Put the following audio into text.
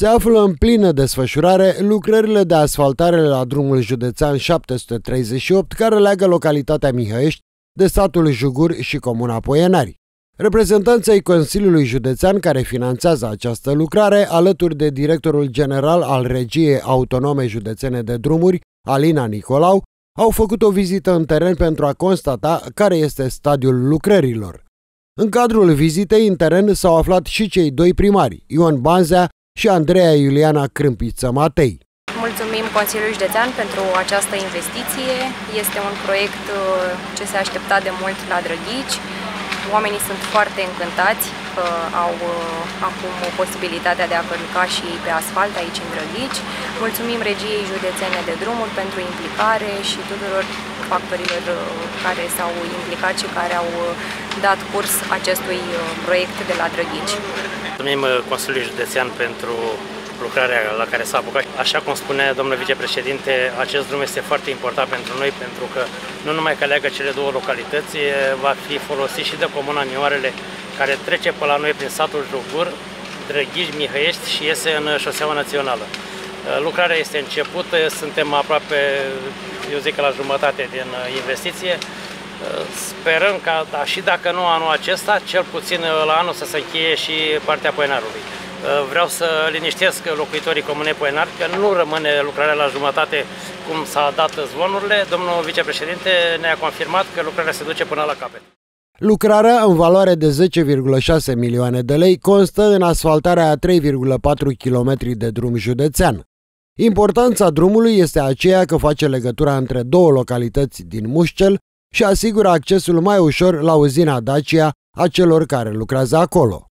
Se află în plină desfășurare lucrările de asfaltare la drumul județean 738 care leagă localitatea Mihăiești de satul Jugur și comuna Poienari. Reprezentanții Consiliului Județean care finanțează această lucrare, alături de directorul general al Regiei Autonome Județene de Drumuri, Alina Nicolau, au făcut o vizită în teren pentru a constata care este stadiul lucrărilor. În cadrul vizitei în teren s-au aflat și cei doi primari, Ion Banzea și Andreea Iuliana Crâmpiță Matei. Mulțumim Consiliului Județean pentru această investiție. Este un proiect uh, ce se aștepta de mult la Drăghici. Oamenii sunt foarte încântați că au uh, acum posibilitatea de a călca și pe asfalt aici în Drăghici. Mulțumim regiei județene de drumuri pentru implicare și tuturor factorilor uh, care s-au implicat și care au dat curs acestui proiect de la Drăghici. Mulțumim Consiliului Județean pentru lucrarea la care s-a apucat. Așa cum spunea domnul vicepreședinte, acest drum este foarte important pentru noi, pentru că nu numai că leagă cele două localități, va fi folosit și de Comuna Mioarele, care trece pe la noi prin satul Jugur, Drăghiș, Mihăiești și iese în șoseaua națională. Lucrarea este începută, suntem aproape, eu zic că la jumătate din investiție. Sperăm ca, da, și dacă nu anul acesta, cel puțin la anul să se încheie și partea Poenarului. Uh, vreau să liniștesc locuitorii Comunei Poenar că nu rămâne lucrarea la jumătate cum s-a dat zvonurile. Domnul vicepreședinte ne-a confirmat că lucrarea se duce până la capăt. Lucrarea, în valoare de 10,6 milioane de lei, constă în asfaltarea a 3,4 km de drum județean. Importanța drumului este aceea că face legătura între două localități din Mușcel și asigură accesul mai ușor la uzina Dacia a celor care lucrează acolo.